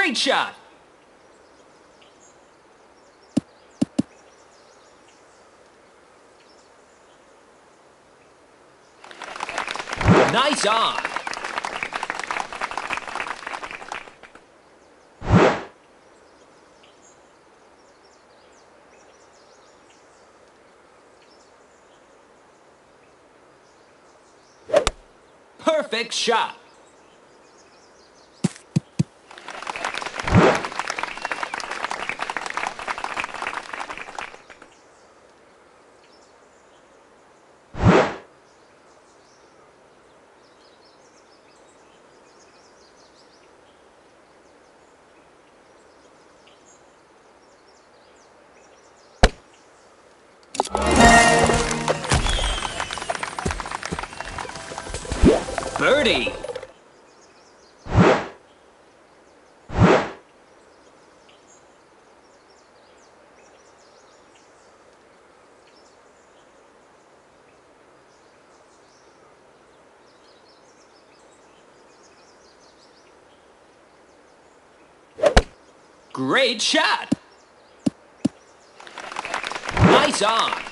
Great shot. Nice on. Perfect shot. Birdie. Great shot. Nice on.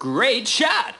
Great shot.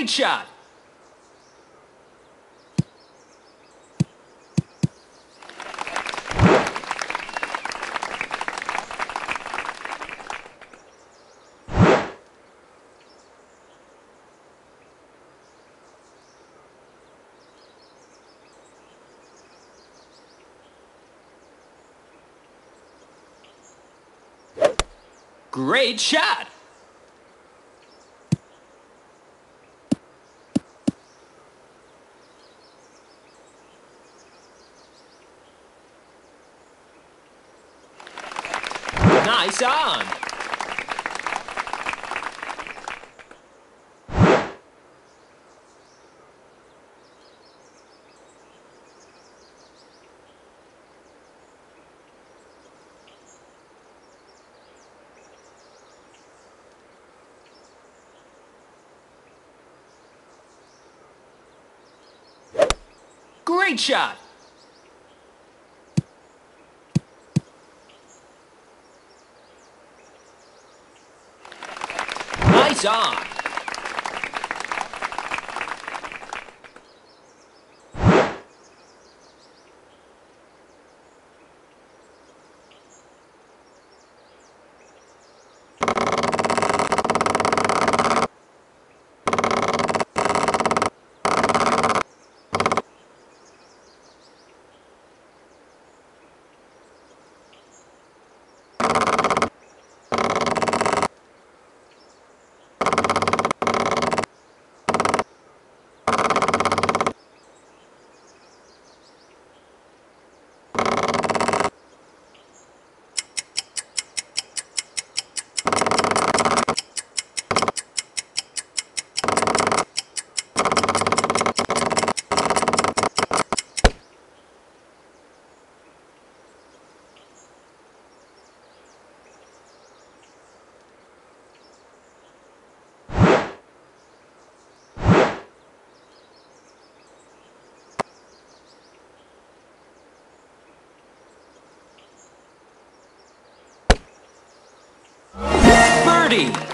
Great shot. Great shot. Nice on. Great shot. On. Birdie.